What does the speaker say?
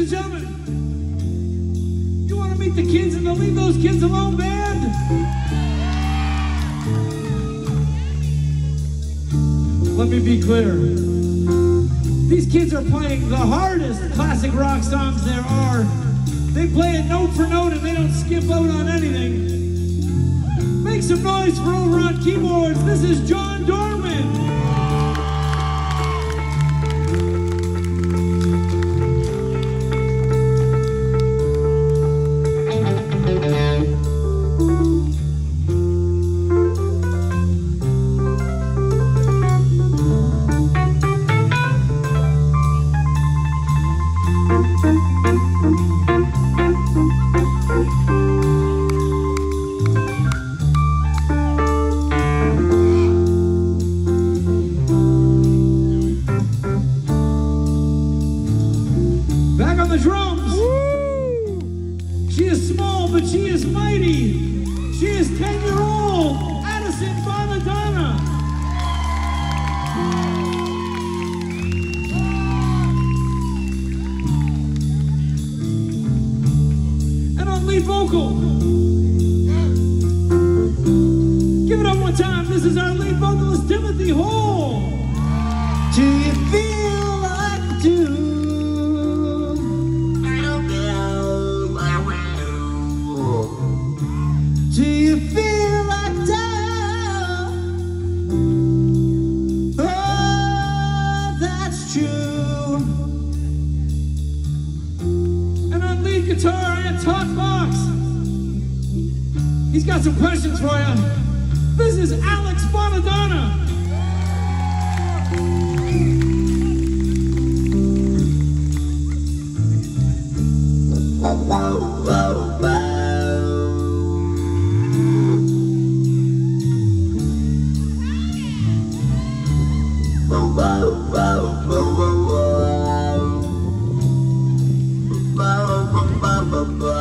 and gentlemen, you want to meet the kids and the Leave Those Kids Alone band? Let me be clear. These kids are playing the hardest classic rock songs there are. They play it note for note and they don't skip out on anything. Make some noise for over on keyboards. This is John 10 year old Addison. And lead vocal. Give it up one time. This is our guitar and talk box, he's got some questions for you. This is Alex Bonadonna. I